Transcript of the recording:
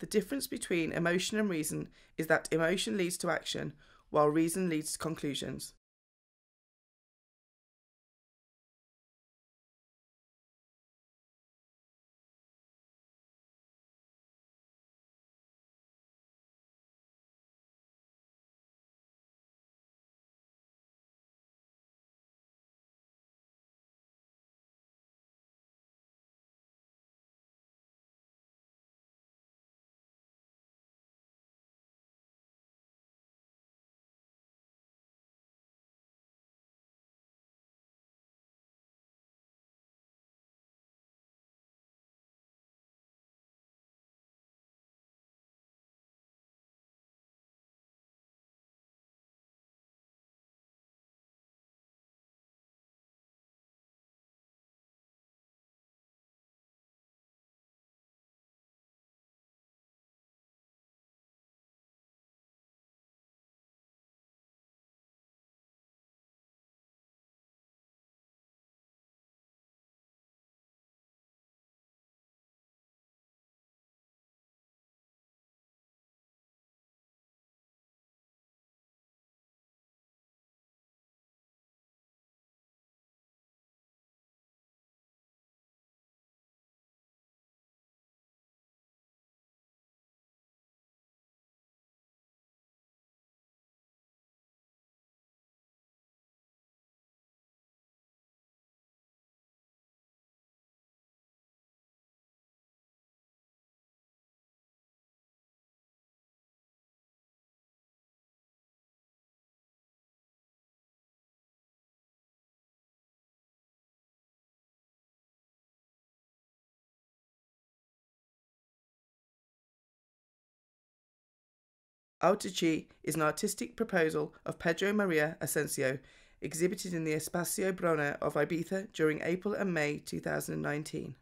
The difference between emotion and reason is that emotion leads to action, while reason leads to conclusions. Autarchy is an artistic proposal of Pedro Maria Asensio, exhibited in the Espacio Brona of Ibiza during April and May 2019.